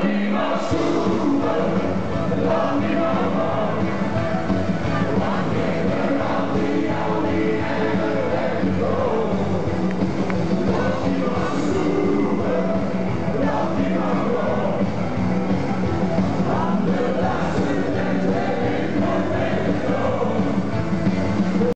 Love me, my super.